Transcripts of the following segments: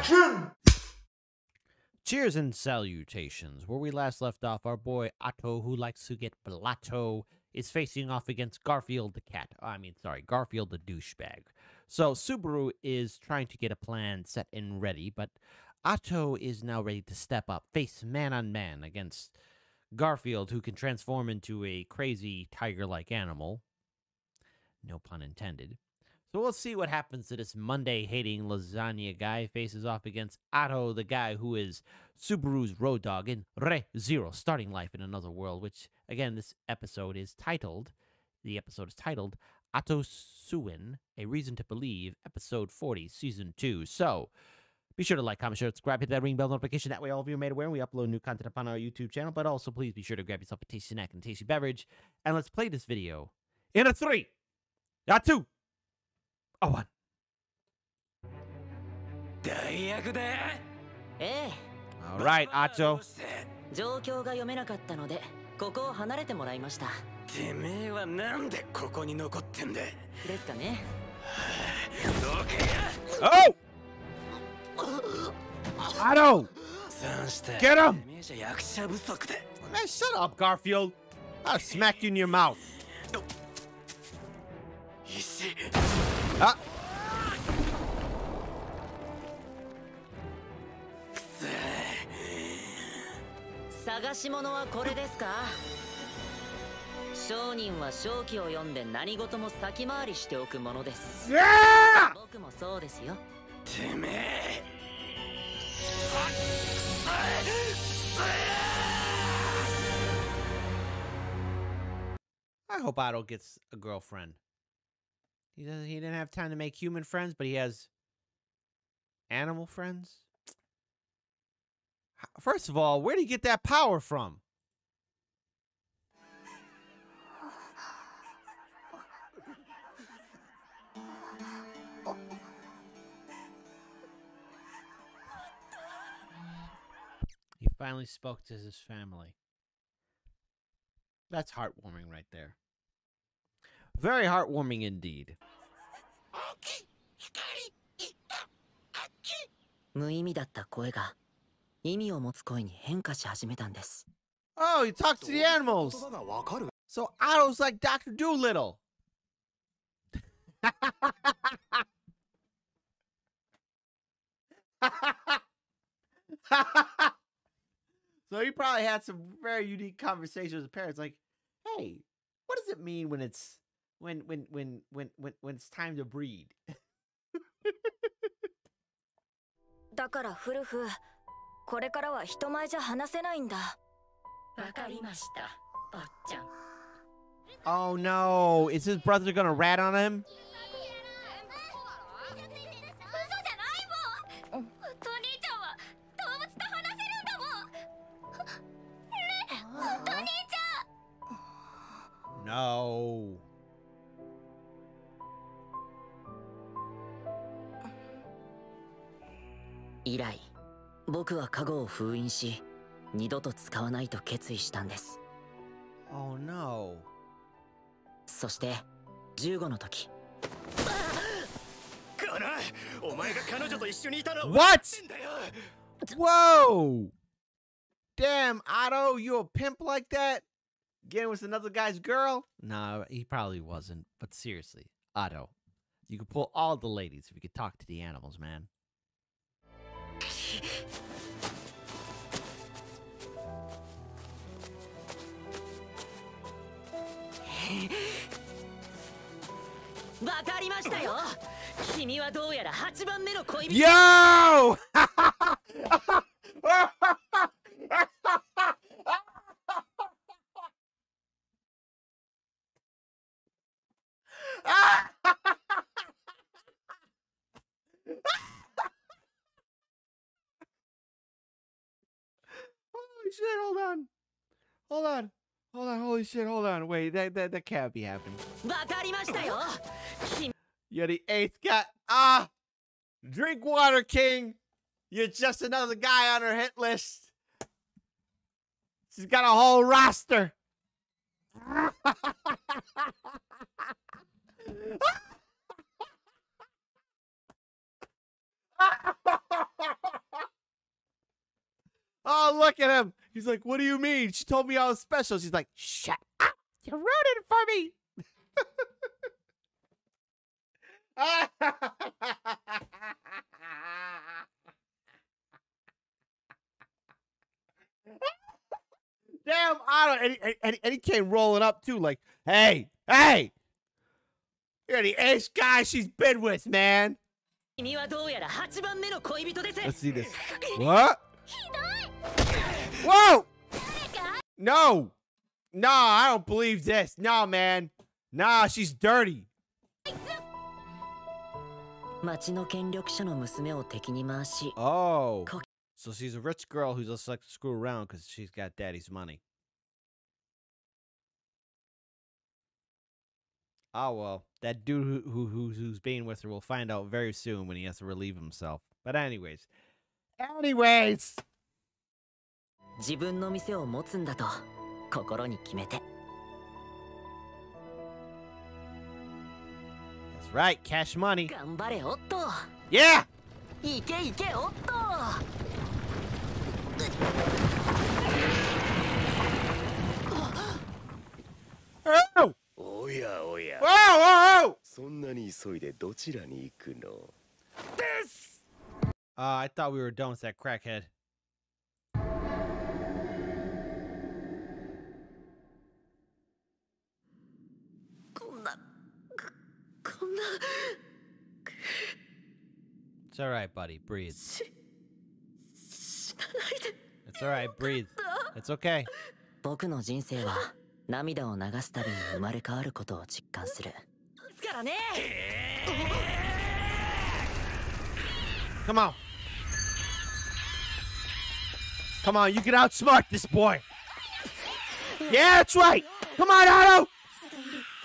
Action! Cheers and salutations. Where we last left off, our boy Otto, who likes to get blotto, is facing off against Garfield the cat. I mean, sorry, Garfield the douchebag. So Subaru is trying to get a plan set and ready, but Otto is now ready to step up, face man on man against Garfield, who can transform into a crazy tiger like animal. No pun intended. So we'll see what happens to this Monday hating lasagna guy faces off against Otto, the guy who is Subaru's road dog in Re Zero, starting life in another world, which again this episode is titled the episode is titled Otto Suwen, A Reason to Believe, episode 40, season 2. So be sure to like, comment, share, subscribe, hit that ring bell notification. That way, all of you are made aware when we upload new content upon our YouTube channel. But also, please be sure to grab yourself a tasty snack and tasty beverage. And let's play this video in a three, not two, a one. 大役だええ All right, Otto. 状況が読めなかったのでここを離れてもらいましたてめえはなんでここに残ってんだですかねどけや Oh! Otto! さんした Get him! てめえじゃ役者不足だ Man, shut up, Garfield. I'll smack you in your mouth. Ah! くそ探し物はこれですか？商人は正気を読んで何事も先回りしておくものです!僕もそうですよ。てめえ。I hope Otto gets a girlfriend. He doesn't. He didn't have time to make human friends, but he has animal friends. First of all, where did he get that power from? He finally spoke to his family. That's heartwarming right there. Very heartwarming indeed. 無意味だった声が意味を持つ声に変化し始めたんです。Oh, he talks to the animals! So Otto's like Dr. Dolittle! so he probably had some very unique conversations with parents like, hey, what does it mean when it's when when when when when, when it's time to breed? だからフルフこれからは人前じゃ話せないんだ。わかりました坊ちゃん。Oh no, is his brother gonna rat on him? 嘘じゃないもん。お兄ちゃんは動物と話せるんだもん。ねえ本当兄ち No. 以来僕は加護を封印し二度と使わないと決意したんです Oh no. そして15の時かなお前が彼女と一緒にいたのは What? んだよ Whoa! Damn, Otto, you a pimp like that? Getting with another guy's girl? Nah, he probably wasn't. But seriously, Otto, you could pull all the ladies if you could talk to the animals, man. わかりましたよ君はどうやら8番目の恋人 Yo! hold on. Hold on. Hold on, holy shit, hold on. Wait, that that, that can't be happening. You're the eighth guy. Ah! Drink water, King! You're just another guy on her hit list. She's got a whole roster. He's like, what do you mean? She told me I was special. She's like, shut up. You wrote it for me. Damn, I don't. And he, and, and he came rolling up too, like, hey, hey, you're the ace guy she's been with, man. Let's see this. What? Whoa! No! No, I don't believe this. No, man. Nah, she's dirty. 町の権力者の娘を敵に回し Oh. Cook- So she's a rich girl who just likes to screw around because she's got daddy's money. Oh well, that dude who, who who's who's being with her will find out very soon when he has to relieve himself. But anyways, anyways, 自分の店を持つんだと心に決めて that's right, cash money. 頑張れオット Yeah. いけいけオット Oh! おやおや Whoa! Whoa! Whoa! そんなに急いでどちらに行くの Uh, I thought we were done with that crackhead. It's all right, buddy. Breathe. 死なないで It's all right. Breathe. It's okay. 僕の人生は涙を流すたびに生まれ変わることを実感するですからね Come on. Come on, you can outsmart this boy. Yeah, that's right. Come on, Otto.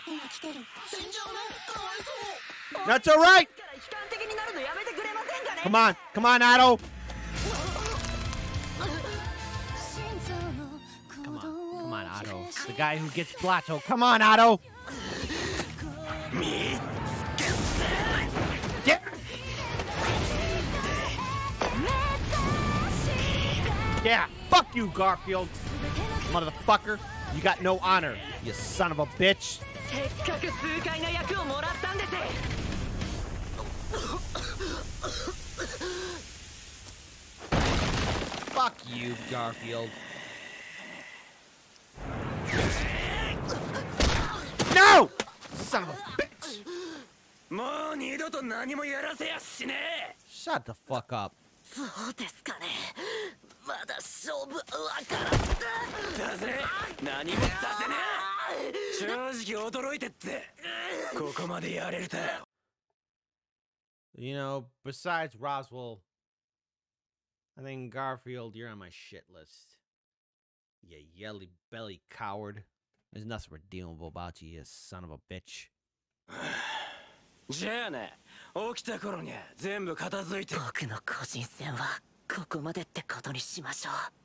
That's all right. Come on, come on, Otto. Come on, come on, Otto. The guy who gets Blotto. Come on, Otto. Yeah, fuck you, Garfield. Motherfucker, you got no honor, you son of a bitch. せっかく痛快な役をもらったんです Fuck you, Garfield. No! Son of a bitch! もう二度と何もやらせやしね Shut the fuck up. そうですかねまだ勝負わからんえだぜ何もさせねえ正直驚いてってここまでやれると You know, besides Roswell, I think Garfield, you're on my shit list. You yelly belly coward. There's nothing redeemable about you, you son of a bitch. じゃあな起きた頃には全部片付いて僕の個人戦はここまでってことにしましょう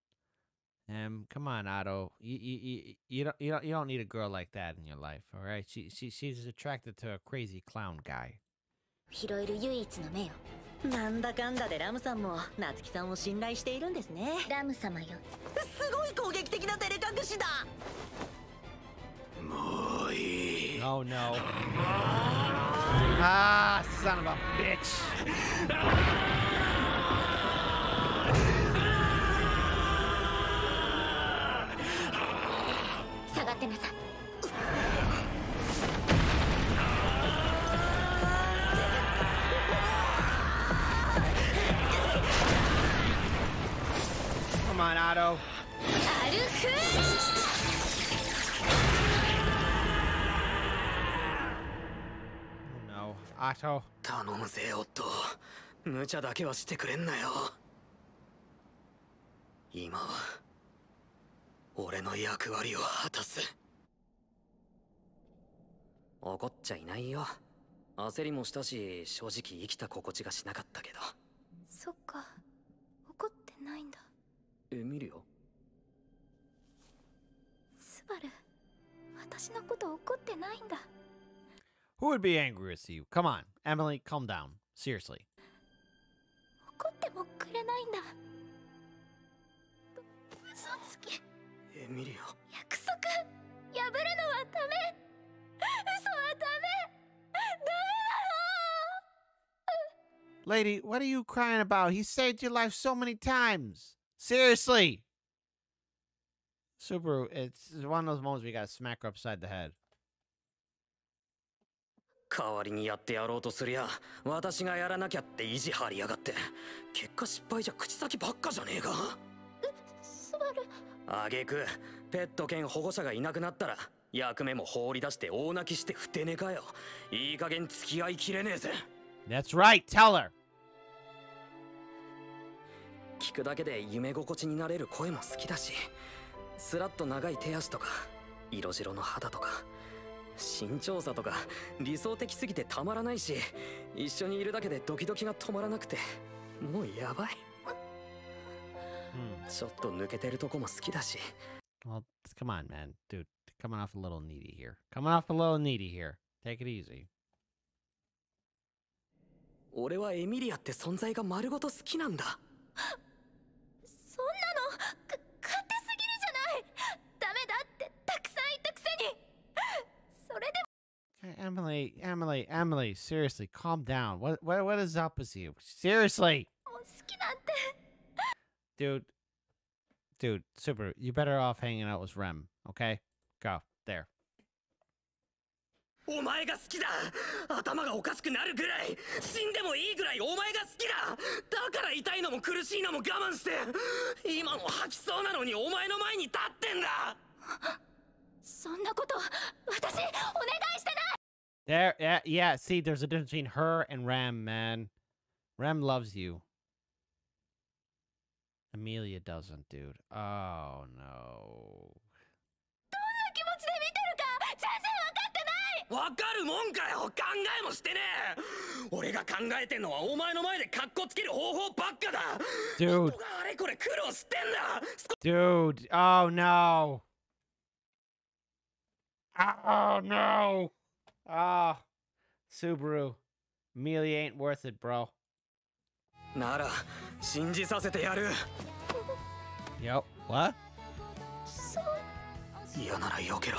him. Come on, Otto. You you you, you don't you don't you don't need a girl like that in your life, all right? She she she's attracted to a crazy clown guy. 拾える唯一の目よなんだかんだでラムさんも夏希さんを信頼しているんですねラム様よすごい攻撃的な照れ隠しだもういい Oh no. Ah, son of a bitch. On, Otto. Oh no. 頼むぜ夫無茶だけはしてくれんなよ。今は俺の役割を果たす。怒っちゃいないよ。焦りもしたし正直生きた心地がしなかったけど。そっか。怒ってないんだエミリアスバル私のこと怒ってないんだ Who would be angry with you? Come on, Emily, calm down. Seriously. 怒ってもくれないんだ嘘つきエミリア約束破るのはダメ嘘はダメダメ Lady, what are you crying about? He saved your life so many times. Seriously. Subaru, it's one of those moments where you gotta smack her upside the head. 代わりにやってやろうとすりゃ私がやらなきゃって意地張りやがって結果失敗じゃ口先ばっかじゃねえかだよスバルあげくペット兼保護者がいなくなったら役目も放り出して大泣きしてふてねかよいい加減付き合いきれねえぜ That's right, tell her. 聞くだけで夢心地になれる声も好きだしスラッと長い手足とか色白の肌とか身長差とか理想的すぎてたまらないし一緒にいるだけでドキドキが止まらなくてもうやばい Hmm. ちょっと抜けてるとこも好きだし Well, come on, man. Dude, coming off a little needy here. Coming off a little needy here. Take it easy. 俺はエミリアって存在が丸ごと好きなんだ Emily, Emily, Emily, seriously, calm down. What, what, what is up with you? Seriously, も好きなんて dude, dude, super. You better off hanging out with Rem. Okay, go there. お前が好きだ頭がおかしくなるぐらい死んでもいいぐらいお前が好きだだから痛いのも苦しいのも我慢して今も吐きそうなのにお前の前に立ってんだそんなこと私お願いしてない There, yeah, yeah. See, there's a difference between her and Rem, man. Rem loves you. Amelia doesn't, dude. Oh no. どんな気持ちで見てるか全然分かってないわかるもんかよ考えもしてねえ俺が考えてんのはお前の前でカッコつける方法ばっかだ Dude, 人があれこれ苦労してんだ dude. Oh no. Oh no. Oh, Subaru. Amelia ain't worth it, bro. なら信じさせてやる Yep. What? そう嫌なら避けろ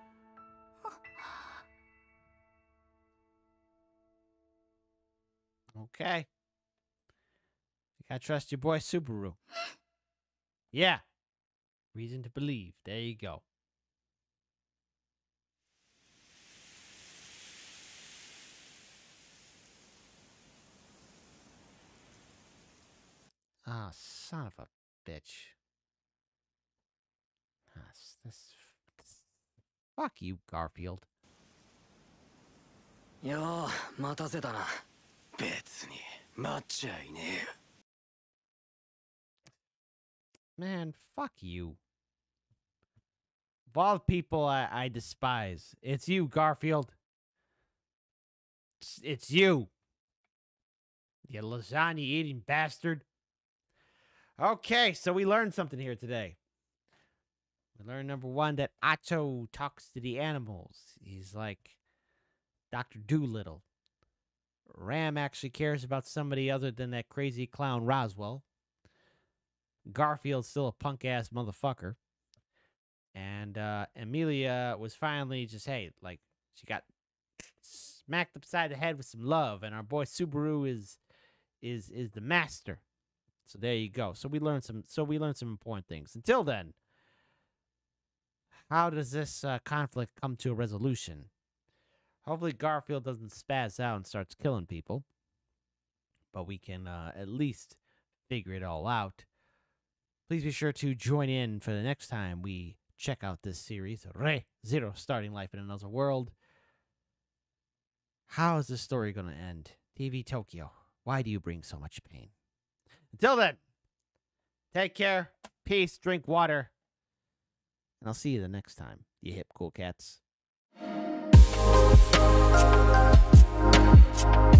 Okay. You gotta trust your boy Subaru. Yeah. Reason to believe. There you go. Ah, son of a bitch. Ah, s- this, this. Fuck you, Garfield. いやあ待たせたな Man, fuck you. Of all the people I, I despise, it's you, Garfield. It's, it's you. You lasagna eating bastard. Okay, so we learned something here today. We learned number one that Otto talks to the animals. He's like Dr. Dolittle. Ram actually cares about somebody other than that crazy clown Roswell. Garfield's still a punk ass motherfucker. And uh Amelia was finally just hey, like she got smacked upside the head with some love, and our boy Subaru is is is the master. So there you go. So we learned some. So we learned some important things. Until then, how does this uh, conflict come to a resolution? Hopefully, Garfield doesn't spaz out and starts killing people. But we can uh, at least figure it all out. Please be sure to join in for the next time we check out this series, Re Zero Starting Life in Another World. How is this story going to end? TV Tokyo, why do you bring so much pain? Until then, take care, peace, drink water, and I'll see you the next time, you hip cool cats. We'll be right.